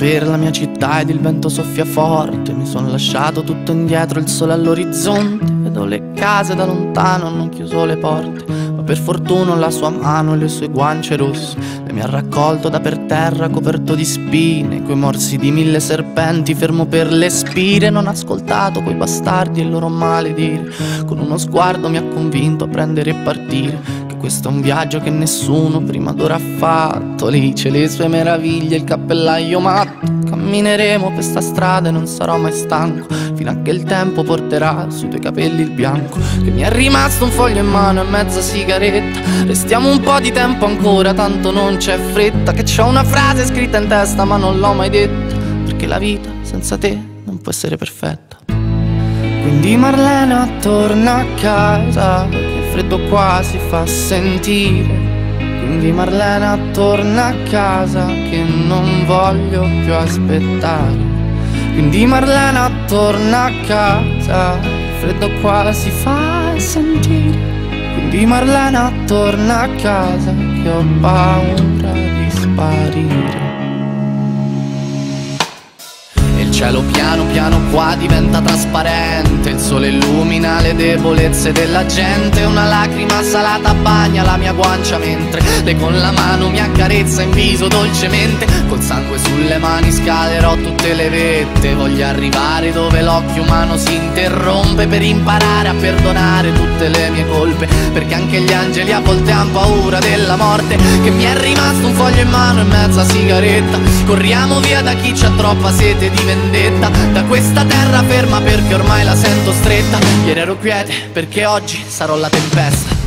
per la mia città ed il vento soffia forte. Mi sono lasciato tutto indietro, il sole all'orizzonte. Vedo le case da lontano, hanno chiuso le porte. Ma per fortuna la sua mano e le sue guance rosse. E mi ha raccolto da per terra, coperto di spine. Coi morsi di mille serpenti, fermo per le spire. Non ho ascoltato quei bastardi e il loro maledire. Con uno sguardo mi ha convinto a prendere e partire questo è un viaggio che nessuno prima d'ora ha fatto. Lì c'è le sue meraviglie, il cappellaio matto. Cammineremo per sta strada e non sarò mai stanco. Fino a che il tempo porterà sui tuoi capelli il bianco. Che mi è rimasto un foglio in mano e mezza sigaretta. Restiamo un po' di tempo ancora, tanto non c'è fretta. Che c'ho una frase scritta in testa ma non l'ho mai detta. Perché la vita senza te non può essere perfetta. Quindi Marlena torna a casa freddo qua si fa sentire. Quindi Marlena torna a casa che non voglio più aspettare. Quindi Marlena torna a casa, il freddo qua si fa sentire. Quindi Marlena torna a casa che ho paura di sparire. Cielo piano piano qua diventa trasparente. Il sole illumina le debolezze della gente. Una lacrima salata bagna la mia guancia Mentre lei con la mano mi accarezza in viso dolcemente. Col sangue sulle mani scalerò tutte le vette. Voglio arrivare dove l'occhio umano si interrompe Per imparare a perdonare tutte le mie colpe. Perché anche gli angeli a volte hanno paura della morte. Che mi è rimasto un foglio in mano e mezza sigaretta. Corriamo via da chi c'ha troppa sete di vendetta vendetta Da questa terra ferma perché ormai la sento stretta. Ieri ero quiete perché oggi sarò la tempesta.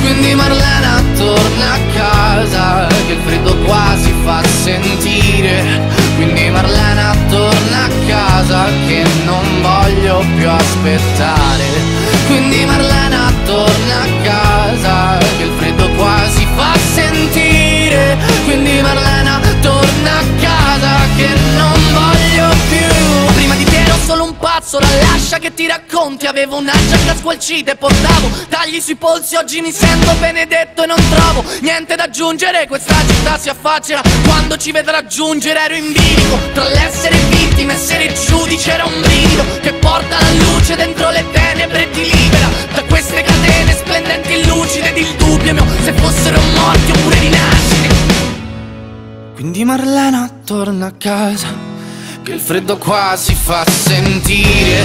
Quindi Marlena torna a casa Che il freddo qua si fa sentire. Quindi Marlena torna a casa Che non voglio più aspettare. Quindi Marlena torna ero solo un pazzo La lascia che ti racconti. Avevo una giacca squalcita e portavo Tagli sui polsi. Oggi mi sento benedetto e non trovo Niente da aggiungere. Questa città si affaccerà Quando ci vedrà giungere. Ero in bilico Tra l'essere vittima e essere giudice. Era un brivido Che porta la luce dentro le tenebre E ti libera Da queste catene splendenti lucide. Ed il dubbio mio Se fossero morti oppure rinascite. Quindi Marlena torna a casa Che il freddo qua si fa sentire.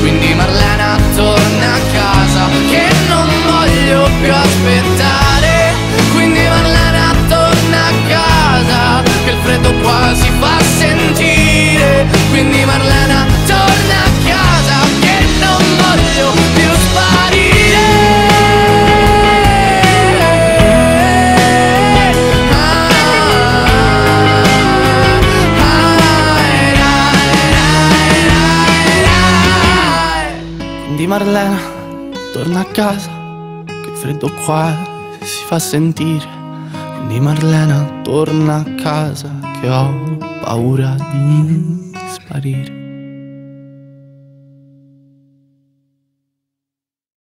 Quindi Marlena torna a casa Che non voglio più aspettare Marlena torna a casa Che freddo qua si fa sentire. Quindi Marlena torna a casa Che ho paura di sparire